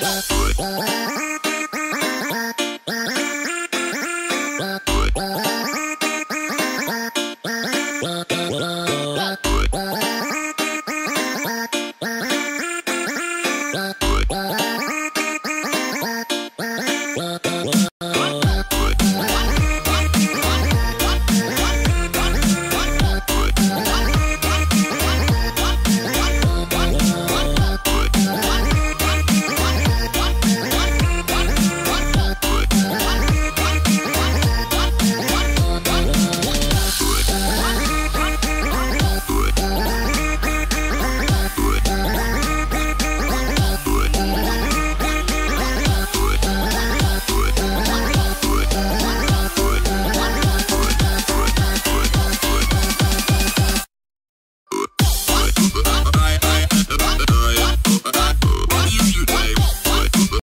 Bye.